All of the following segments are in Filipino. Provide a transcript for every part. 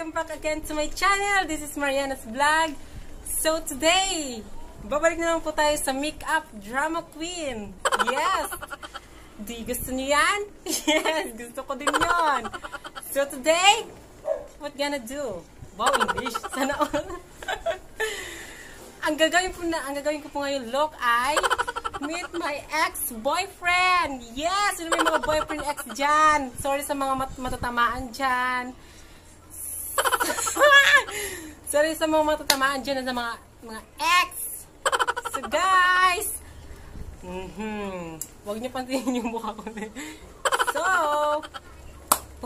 welcome back again to my channel. This is Mariana's Vlog. So today, babalik na naman po tayo sa makeup drama queen. Yes! Di gusto niyo yan? Yes, gusto ko din yon. So today, what gonna do? Wow, English. Sana all. ang gagawin po na, ang gagawin ko po ngayon look ay meet my ex-boyfriend. Yes, yun may mga boyfriend ex dyan. Sorry sa mga mat matatamaan dyan. Sorry sa mga matatamaan dyan sa mga mga ex. So guys, mhm, wag niyo pantinin yung mukha ko. so,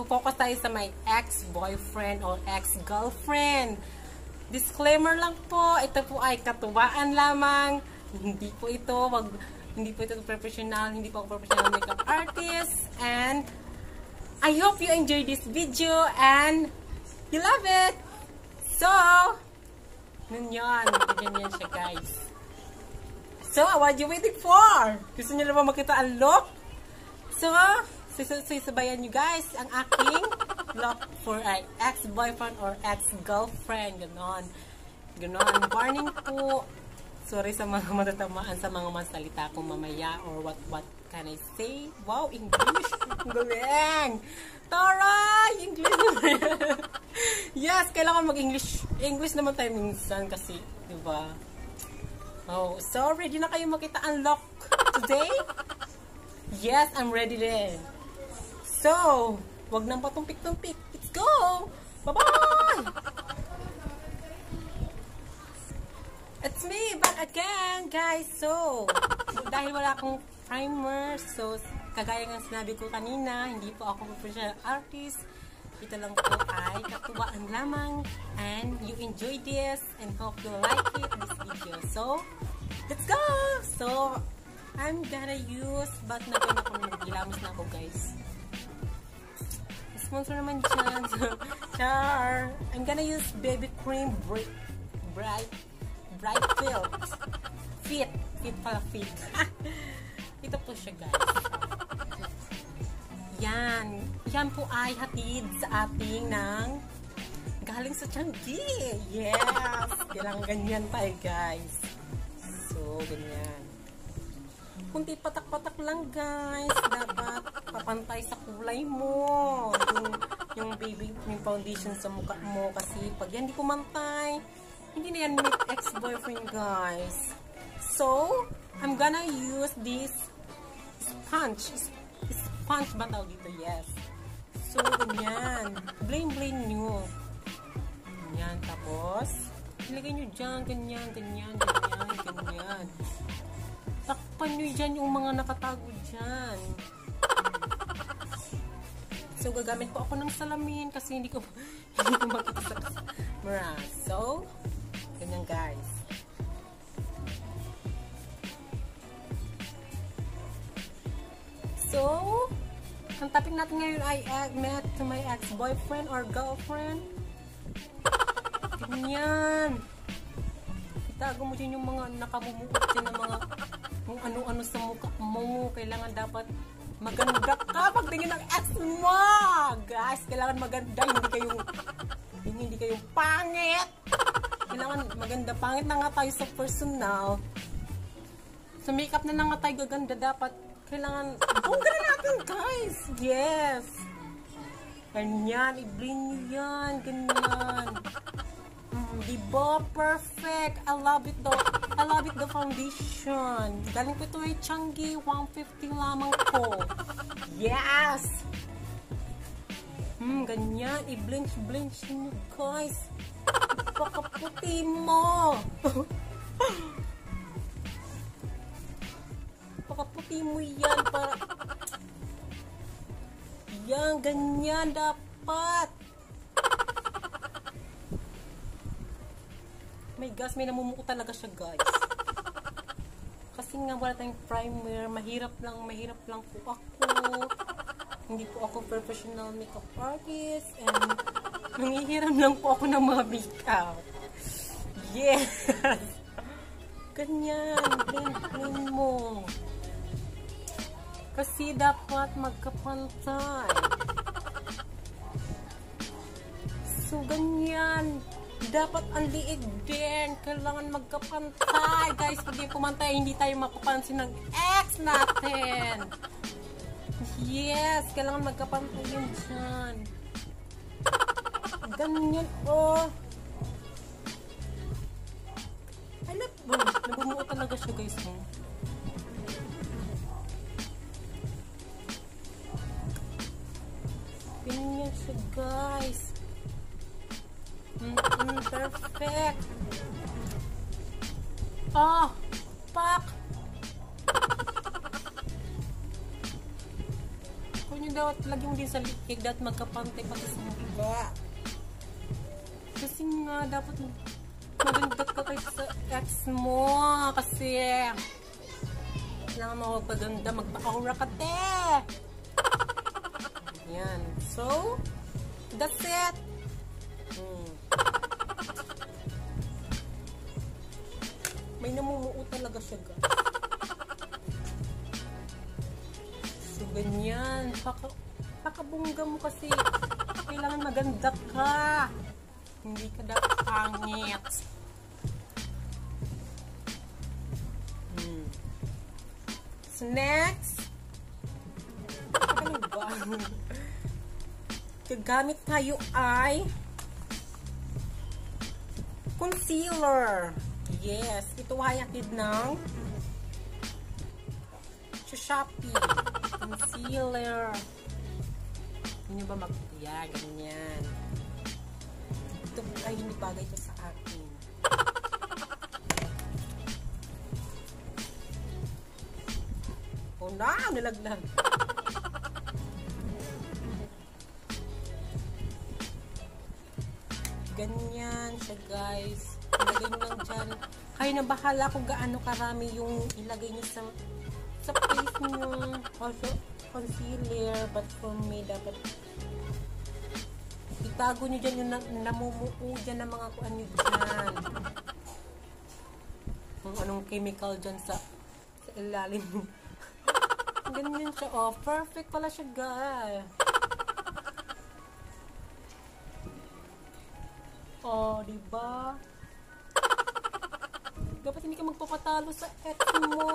focus tayo sa my ex-boyfriend or ex-girlfriend. Disclaimer lang po, ito po ay katuwaan lamang. Hindi po ito, wag, hindi po ito professional, hindi po ako professional makeup artist. And, I hope you enjoy this video and you love it. So, nun yun, ganyan siya guys. So, what you waiting for? Gusto niyo na ba makita ang look? So, sasabayan nyo guys ang aking look for ay ex-boyfriend or ex-girlfriend. Ganon. Ganon. Warning po. Sorry sa mga matatamaan sa mga masalita ko mamaya or what what can I say? Wow, English! Galing! Tara! English yes, kailangan mag-English. English naman tayo minsan kasi, di ba? Oh, so ready na kayo makita ang look today? Yes, I'm ready din. So, wag nang patumpik-tumpik. Let's go! Bye-bye! It's me, back again, guys. So, dahil wala akong primer, so, kagaya ng sinabi ko kanina, hindi po ako professional artist. Ito lang po ay katuwaan lamang. And you enjoy this and hope you like it, this video. So, let's go! So, I'm gonna use, but na ba ako nagilamos na ako, guys. Sponsor naman dyan. Char! I'm gonna use baby cream bright, bright, bright field. Fit. Fit pala fit. Ito po siya, guys. Yan. Yan po ay hatid sa ating ng galing sa Changi. Yes! Kailangan ganyan tayo, guys. So, ganyan. Kunti patak-patak lang, guys. Dapat papantay sa kulay mo. Yung, yung baby yung foundation sa mukha mo. Kasi pag yan di kumantay, hindi na yan meet ex-boyfriend, guys. So, I'm gonna use this sponge. Sponge ba tawag dito? Yes. So, ganyan. Blame-blame nyo. Ganyan. Tapos, ilagay nyo dyan. Ganyan, ganyan, ganyan, ganyan. Takpan nyo dyan yung mga nakatago dyan. So, gagamit po ako ng salamin kasi hindi ko hindi ko makita sa. So, ganyan guys. So, ang topic natin ngayon ay met to my ex-boyfriend or girlfriend. Ganyan. Itago mo dyan yung mga nakamumuot dyan ng mga kung ano-ano sa mukha mo. Kailangan dapat maganda ka pagtingin ng ex mo. Guys, kailangan maganda. Hindi kayong hindi kayong pangit. Kailangan maganda. Pangit na nga tayo sa personal. Sa makeup na lang nga tayo gaganda. Dapat kailangan, bongga na natin, guys. Yes. Ganyan, i-bring nyo yan. Ganyan. Mm, diba? Perfect. I love it though. I love it the foundation. Galing ko ito ay Changi. 150 lamang po. Yes! Hmm, ganyan. I-blinch-blinch nyo, guys. Pakaputi mo. Pakaputi mo yan para... Yan, ganyan dapat. May gas, may namumuko talaga siya, guys. Kasi nga wala tayong primer, mahirap lang, mahirap lang po ako. Hindi po ako professional makeup artist and nangihiram lang po ako ng mga makeup. Yes! Ganyan, blend, blend mo. Kasi dapat magkapantay. So, ganyan. Dapat ang liig din. Kailangan magkapantay. Guys, pag di pumantay, hindi tayo mapapansin ng ex natin. Yes, kailangan magkapantay yun dyan. Ganyan, oh. Ay, nab nabumuo talaga siya, guys. Oh. Ganyan siya, guys. Mm -mm, perfect. Ah, pak. Kung nyo daw, lagi mo din sa likig, dapat magkapantay pati sa mga. Kasi nga, dapat maganda ka kayo sa ex mo. Kasi, kailangan mo magpaganda, magpa-aura ka, te. So, that's it. Hmm. May namumuo talaga siya, guys. So, ganyan. Paka, pakabungga mo kasi. Kailangan maganda ka. Hindi ka dapat pangit. Hmm. So, next. Ano ba? Gagamit tayo ay concealer. Yes, ito ay atid ng Shopee. Concealer. Hindi ba mag... Yeah, ganyan. Ito ay hindi bagay ito sa akin. Oh na, nilaglag. Guys. Ilagay nyo lang dyan. Kayo na bahala kung gaano karami yung ilagay nyo sa sa face nyo. Also, concealer. But for me, dapat itago nyo dyan yung na, namumuo dyan ng mga kuan nyo dyan. Kung anong chemical dyan sa, sa ilalim. Ganyan siya. Oh, perfect pala siya guys. Oh, di ba? Dapat hindi ka magpapatalo sa ex mo.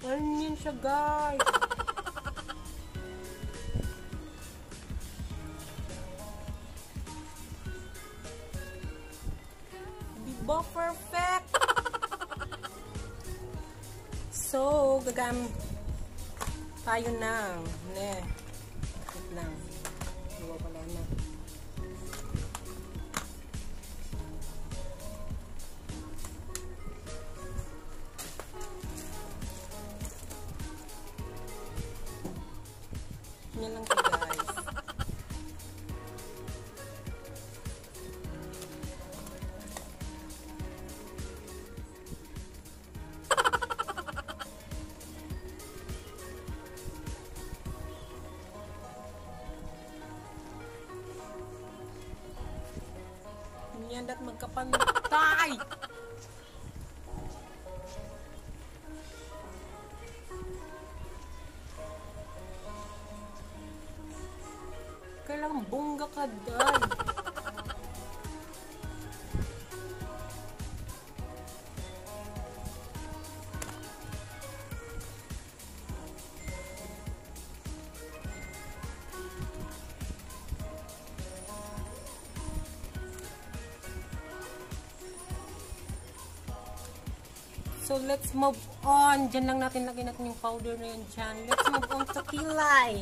Ganyan siya, guys. Tayo ng So, let's move on. Diyan lang natin lagyan natin yung powder na yun dyan. Let's move on to kilay.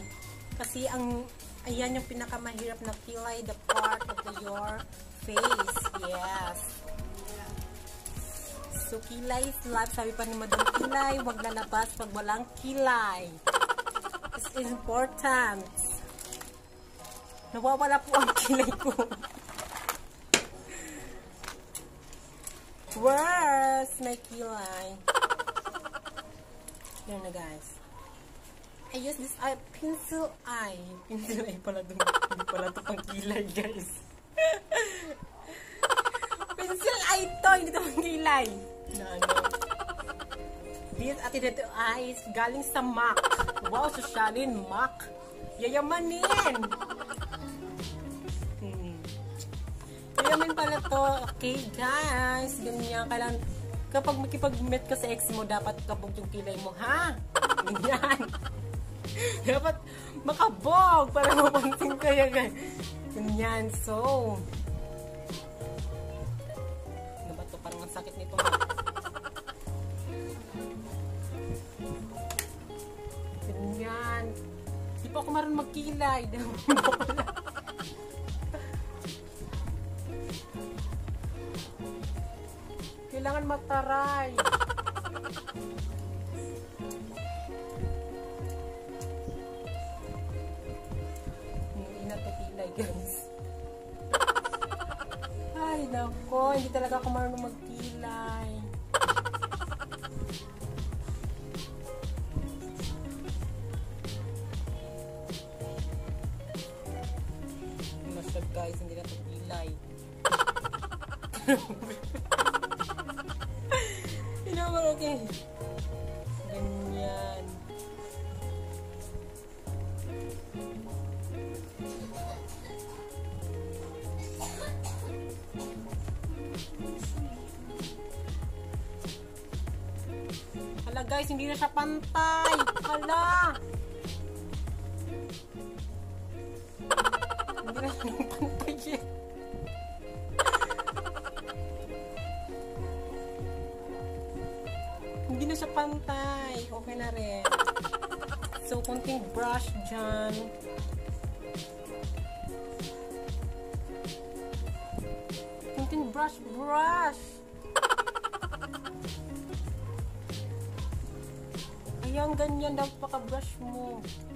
Kasi ang, ayan yung pinakamahirap na kilay, the part of the, your face. Yes. So, kilay is life. Sabi pa ni Madam Kilay, huwag lalabas pag walang kilay. Is important. Nawawala po ang kilay ko. Where's my kilay? Yan na guys. I use this eye, pencil eye. Pencil eye pala dun. Hindi pala ito pang kilay guys. pencil eye to, hindi ito pang kilay. na ano. This attitude eyes galing sa MAC. Wow, sosyalin MAC. Yayamanin! Yayaman pala to. Okay, guys. Ganyan. Kailangan, kapag makipag-meet ka sa ex mo, dapat kabog yung kilay mo, ha? Ganyan. dapat makabog para mapansin kayo, guys. Ganyan. So, ano ba to? Parang ang sakit nito? Ganyan. Di pa ako marunong magkilay. Kailangan mataray. Hindi na guys. Ay, nako. Hindi talaga ako marunong guys, hindi na siya pantay. Hala. Paka-brush mo.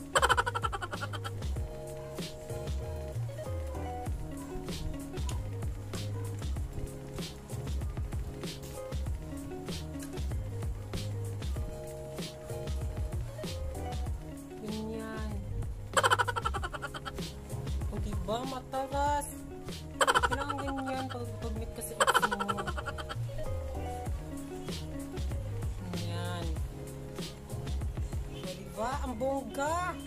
Bongga.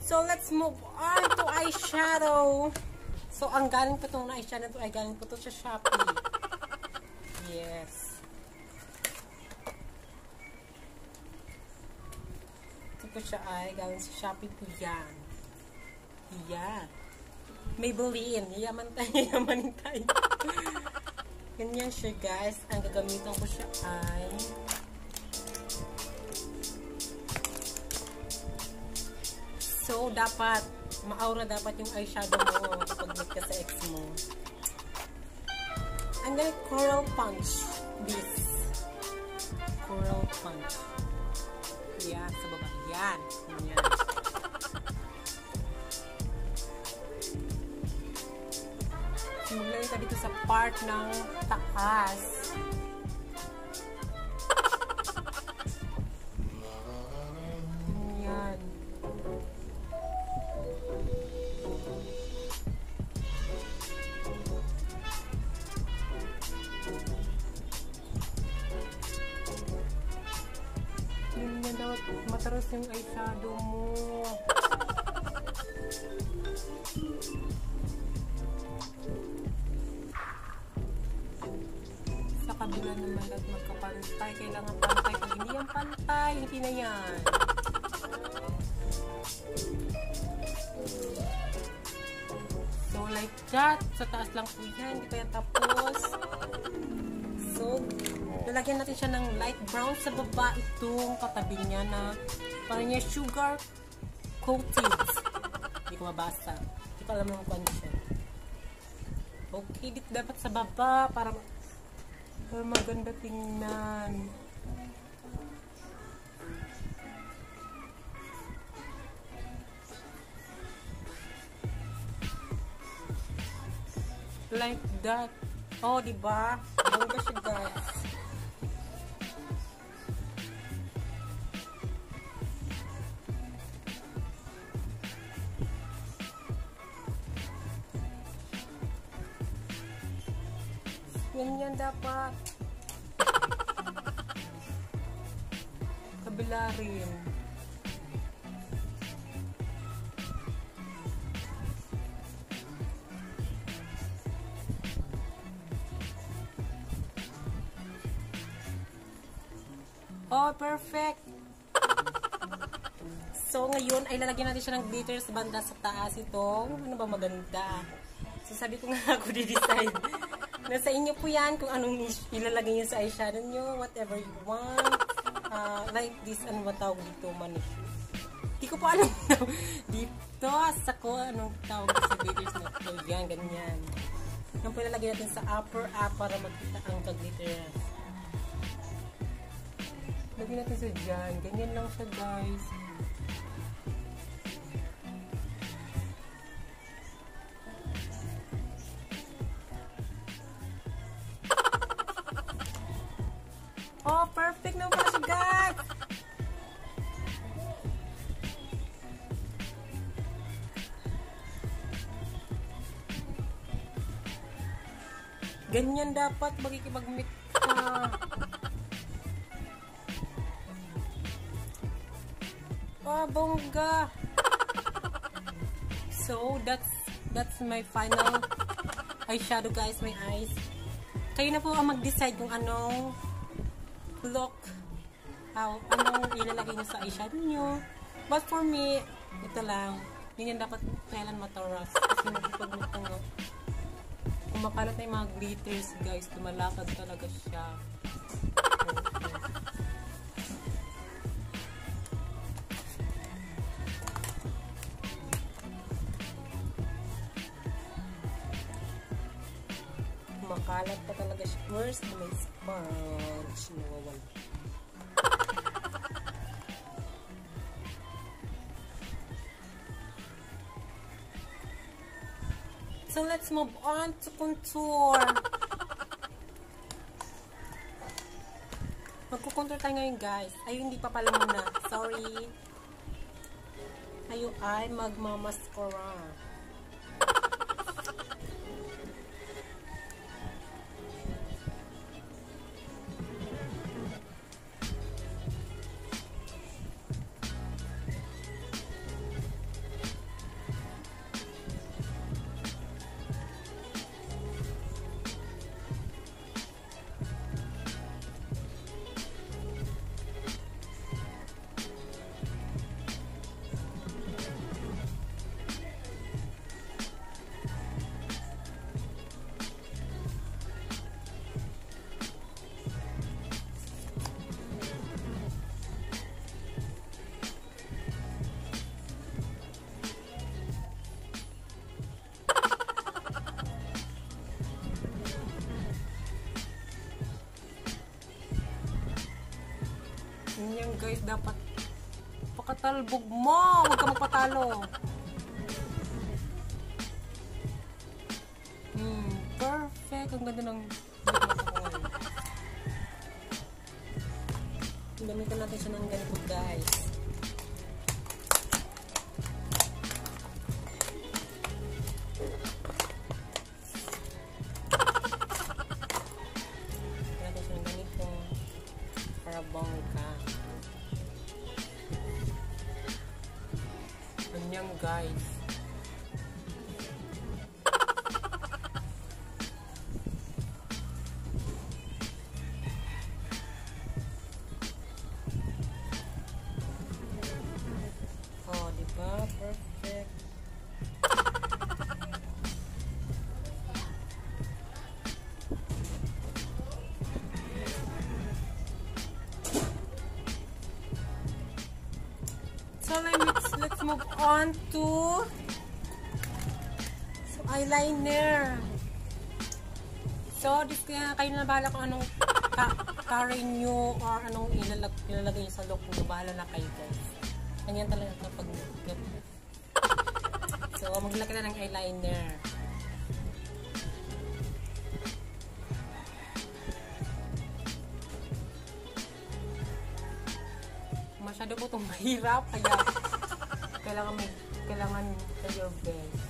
So, let's move on to eyeshadow. So, ang galing po itong eyeshadow to ay galing po to sa Shopee. Yes. Ito po siya ay galing sa Shopee po yan. Yan. Maybelline. Yaman tayo, yamanin tayo. Ganyan siya guys. Ang gagamitan ko siya ay So, dapat maaura dapat yung eyeshadow mo kapag meet ka sa ex mo. I'm gonna coral punch this. Coral punch. Yan, sa baba. Yan. Yan. Ka dito sa part ng taas. Sa baba. Itong katabi niya na parang niya sugar coated. Hindi ko mabasa. Hindi ko alam ng kwan siya. Okay, dito dapat sa baba para, para maganda tingnan. Like that. Oh, di ba? Bongga siya, guys. Dapat. Kabila rin. Oh, perfect! So, ngayon ay lalagyan natin siya ng glitters banda sa taas itong, ano ba maganda. So, sabi ko nga ako di-decide. Nasa inyo po yan kung anong ilalagay nyo sa eyeshadow nyo, whatever you want. Uh, like this, ano ba tawag dito, manicure. Di ko pa alam dito sa ko, anong tawag sa glitters na ito. Yan, ganyan. Yan po ilalagay natin sa upper up para magkita ang ka-glitters. Lagyan natin sa dyan. Ganyan lang siya, guys. Dapat magkikipag-mix ka. Oh, bongga! So, that's that's my final eyeshadow, guys, my eyes. Kayo na po ang mag-decide kung anong look how, anong ilalagay nyo sa eyeshadow nyo. But for me, ito lang. Hindi yan dapat kailan mataras. Kasi magpipag mo kung makalat na yung mga glitters, guys, tumalakad talaga siya. Makalat pa talaga siya. First, may sponge. Nawawala. So, let's move on to contour. Magkukontour tayo ngayon, guys. Ay, hindi pa pala muna. Sorry. Ayo ay magmamaskara. Mo. Huwag ka magpatalo. On to so, eyeliner. So, this kaya kayo na bahala kung anong ka carry nyo or anong ilalag ilalagay nyo sa look nyo. Bahala na kayo guys. Ganyan talaga kapag So, maglagay na ng eyeliner. masyado po itong mahirap kaya kailangan kailangan sa your best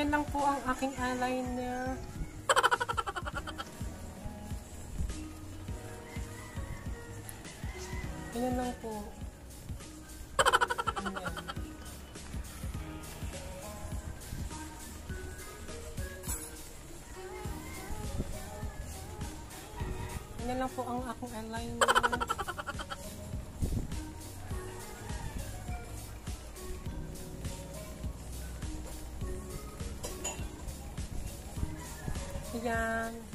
ganyan lang po ang aking eyeliner. Ayan.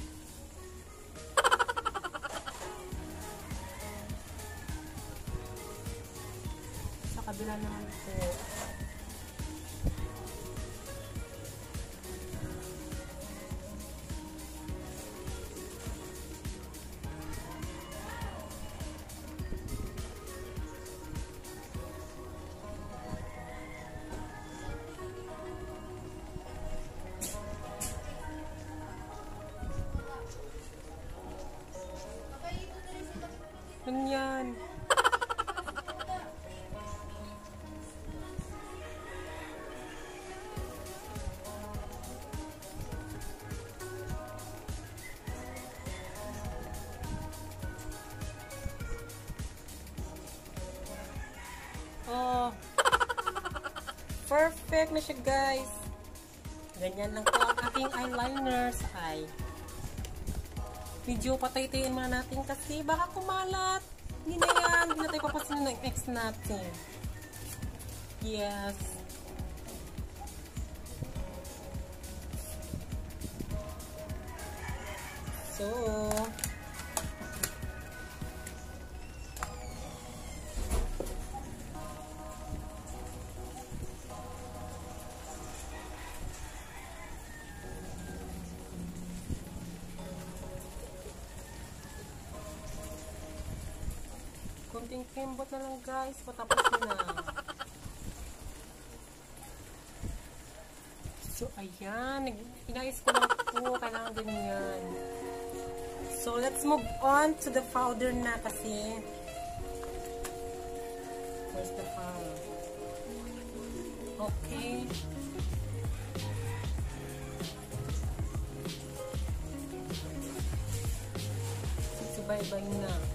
Perfect na siya, guys. Ganyan lang po ang aking eyeliner sa eye. Medyo patay-tayin muna natin kasi baka kumalat. Hindi na yan. Hindi na tayo papasin ng ex natin. Yes. So, kembot na lang guys. Patapos na. So, ayan. Inayos ko lang po. Kailangan ganyan. So, let's move on to the powder na kasi. Where's the powder? Okay. Subay-bay na.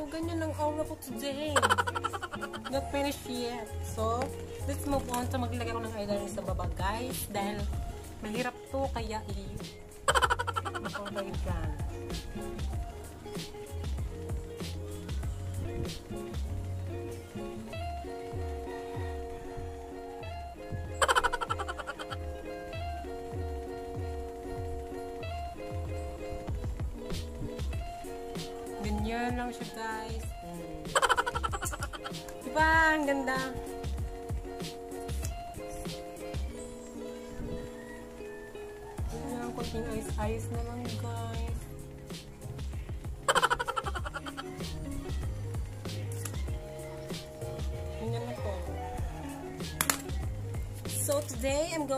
So, ganyan ang aura ko today. Not finished yet. So, let's move on to maglagay ko ng eyeliner sa baba, guys. Dahil mahirap to, kaya i... Makulay dyan. Ganyan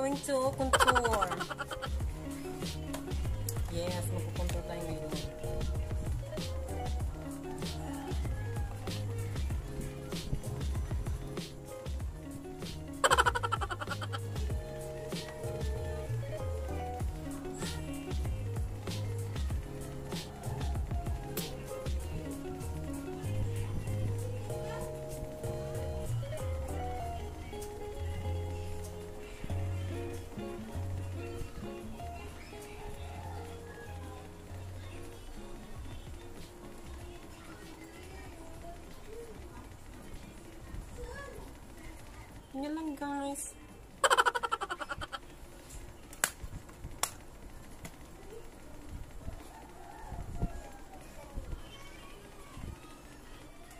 going to contour. Ganyan lang guys.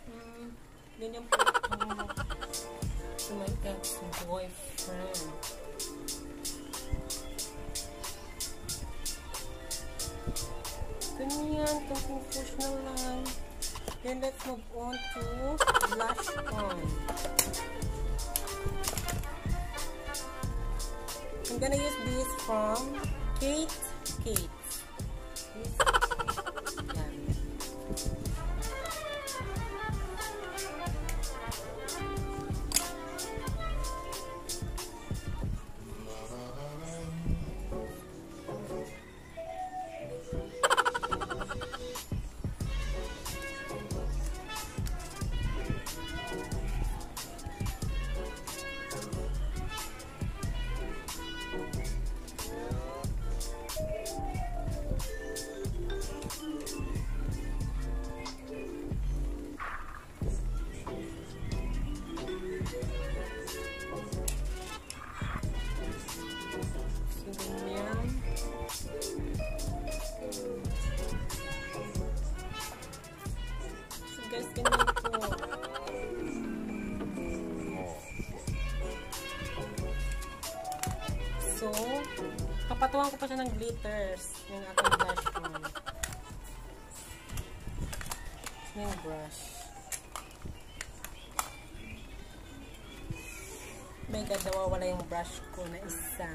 Hmm, ganyan po ako to my ex-boyfriend. Ganyan, confusion lang. Then let's move on to blush on. I'm gonna use this from Kate Kate. So, kapatuhan ko pa siya ng glitters. Yung aking blush on. Yung brush. My God, nawawala yung brush ko na isa.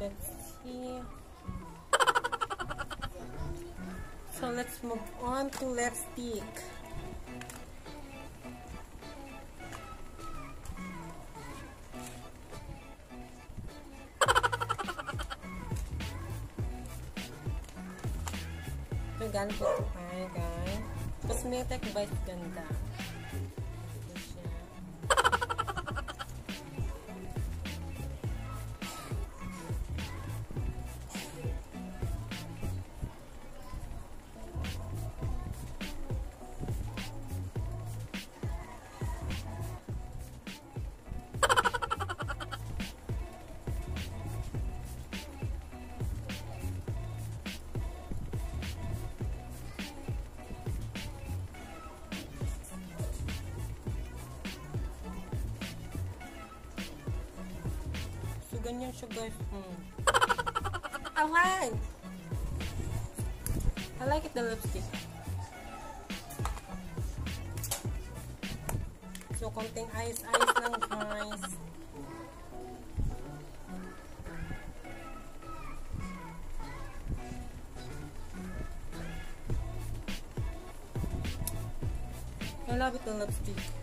So, let's move on to lipstick. Like! I like it, the lipstick. So, konting ice-ice lang guys. I love it, the lipstick.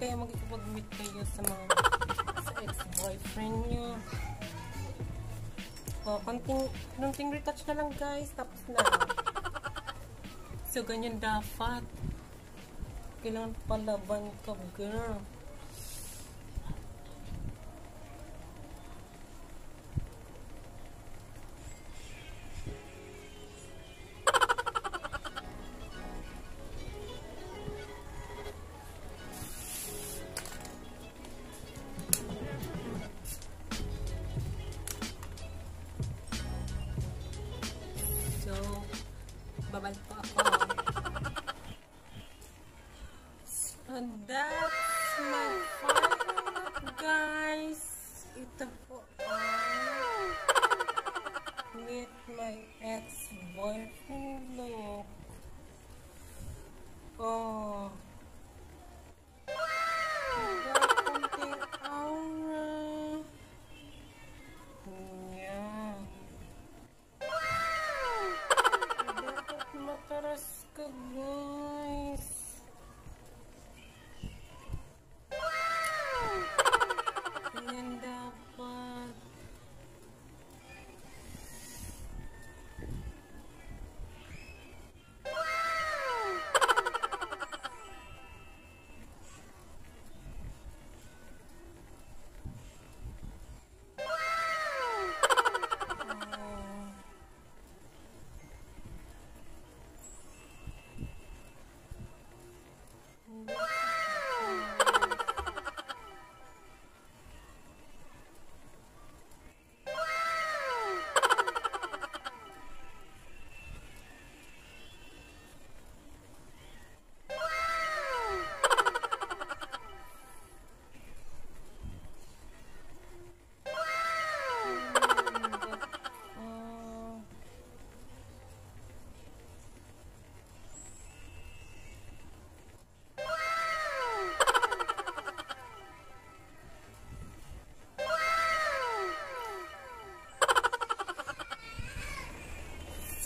Guys, dapat kayo sa mga sa ex-boyfriend nyo. Oh, konting, konting retouch na lang guys, tapos na. So, ganyan dapat. Kailangan palaban ka, girl.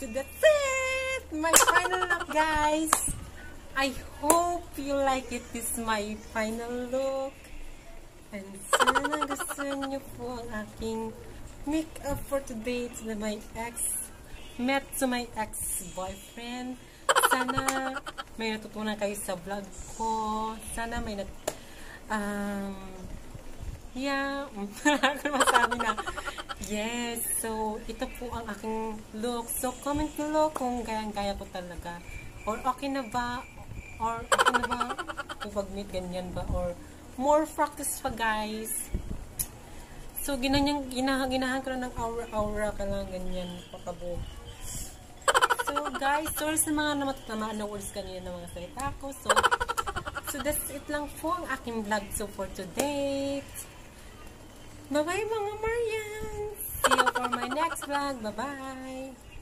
So that's it! My final look, guys! I hope you like it. This is my final look. And sana gusto niyo po ang aking makeup for today to my ex. Met to my ex-boyfriend. Sana may natutunan kayo sa vlog ko. Sana may nat... Um, yeah, ano masabi na. Yes, so ito po ang aking look. So comment below kung gaya-gaya ko talaga. Or okay na ba? Or okay na ba? Kung pag-meet ganyan ba? Or more practice pa guys. So ginanyang, ginahan, ginahan ko na ng aura-aura ka lang ganyan pakabo. So guys, sorry sa mga namatamaan na words kanina ng mga salita ko. So, so that's it lang po ang aking vlog. So for today, Bye-bye mga Marians! See you for my next vlog. Bye-bye!